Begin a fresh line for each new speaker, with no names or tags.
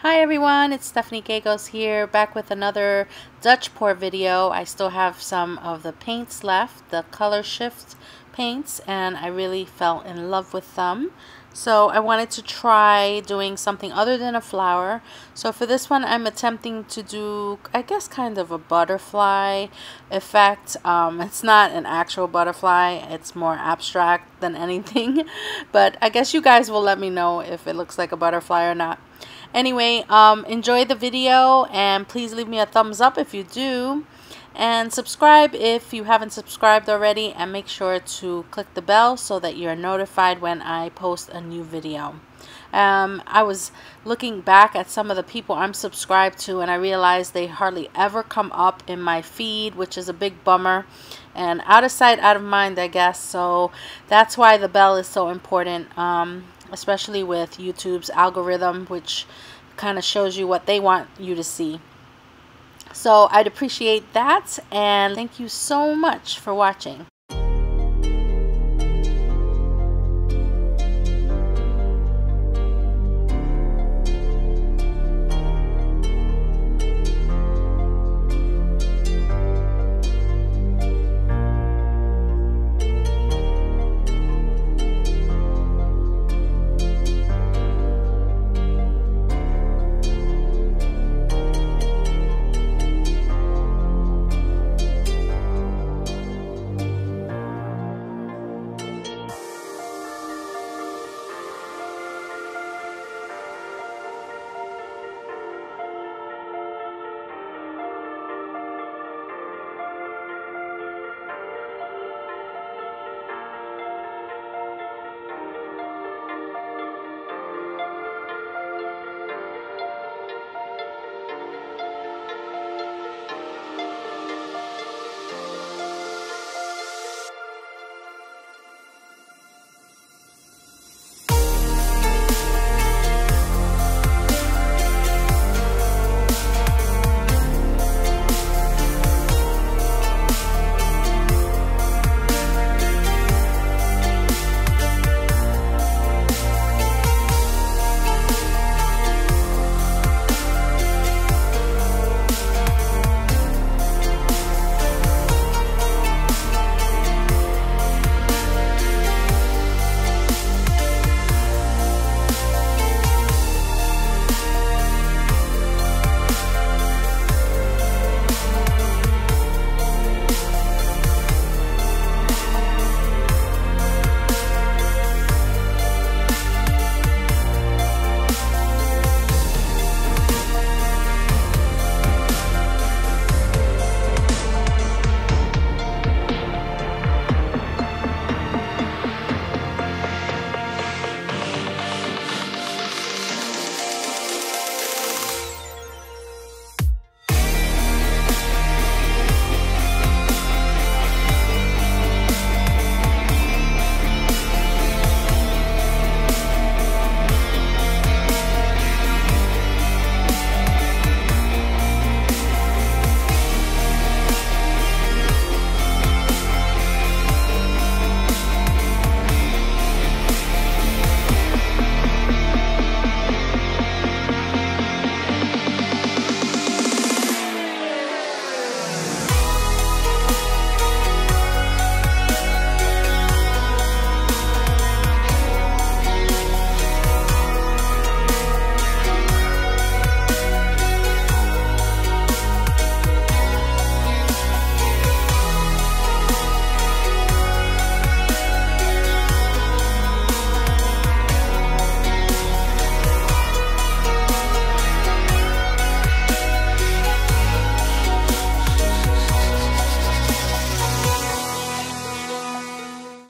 Hi everyone, it's Stephanie Gagos here, back with another Dutch pour video. I still have some of the paints left, the color shift paints, and I really fell in love with them. So I wanted to try doing something other than a flower. So for this one, I'm attempting to do, I guess, kind of a butterfly effect. Um, it's not an actual butterfly. It's more abstract than anything. But I guess you guys will let me know if it looks like a butterfly or not. Anyway, um, enjoy the video and please leave me a thumbs up if you do. And subscribe if you haven't subscribed already and make sure to click the bell so that you're notified when I post a new video. Um, I was looking back at some of the people I'm subscribed to and I realized they hardly ever come up in my feed, which is a big bummer. And out of sight, out of mind, I guess. So that's why the bell is so important. Um, especially with YouTube's algorithm, which kind of shows you what they want you to see. So I'd appreciate that, and thank you so much for watching.